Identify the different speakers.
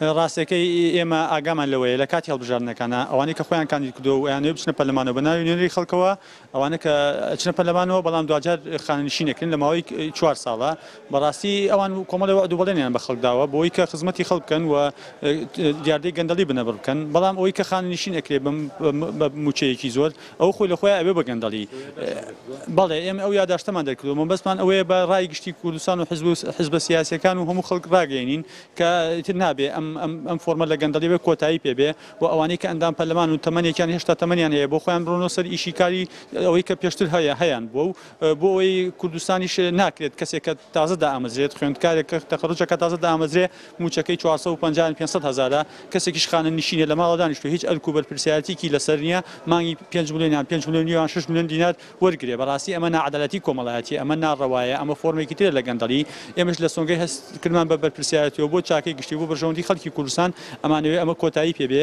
Speaker 1: ڕاستیەکەی ئێمە ئاگامان لەوەیە لە کاتی هەڵبژاردنەکانا ئەوانەی کە خۆیان کاندید کردووە و ئەیانەوێت بچنە پەرلەمانەوە بە ناوی نوێنەری خەڵکەوە ئەوانە کە ئەچنە پەرلەمانەوە بەڵام دواجار خانەنشین ئەکرێن لە ماوەی چوار ساڵە بەڕاستی ئەوان کۆمەڵی وەعد و بەڵێنیان بە خەڵک داوە بۆ ئەوەی کە خزمەتی خەڵک بکەن و دیاردەی گەندەڵی بنەبڕ بکەن بەڵام ئەوەی کە خانەنشین ئەکرێ بە مووچەیەکی زۆر ئەوە خۆی لە خۆیا ئەبێ بە گەندەڵی. بەڵێ ئێمە ئەو یاداشتەمان دەرکردووە، مەبەستمان ئەوەیە بە ڕای گشتی کوردستان و حزب و حزبە سیاسیەکان و هەموو خەڵک ڕاگەیەنین کە ئیتر نابێ ئەم ئەم فۆرمە لە گەندەڵی بێ کۆتایی پێ بێ و ئەوانەی کە ئەندام پەرلەمانن و تەمەنێکیان هێشتا تەمەنیان هەیە بۆ خۆیان بڕۆنەوە سەر ئیشی کاری ئەوەی کە پێشتر هەیە هەیان بووە و بۆ ئەوەی کوردستانیش ناکرێت کەسێک کە تازە دامەزرێت خوێندکارێک کە تەخەروج ئەکات تازە دامەزرێ مووچەکەی چوار سەد و پەنجا یان پێنج سەد هەزارە، کەسێکیش خانەنشینە لە ماڵە دانیشتووە هیچ ئەرک و بەرپرسیارەتییەکی لەسەر نییە، مانگی پێنج ملیۆن یان پێنج ملیۆن و نیو یان شەش ملیۆن دینار وەرگرێ، بەڕاستی ئەمە ناعەدالەتی کۆمەڵایەتییە، ئەمە ناڕەوایە، ئەمە فۆرمێکی ترە لە گەندەڵی، ئێمەش لە سۆنگەی هەستکردمان بە بەرپرسیارەتییەوە بۆ چاکەی گشتی و بۆ بەرژەوەندی خەڵکی کوردستان ئەمانەوێ ئەمە کۆتایی پێ بێ.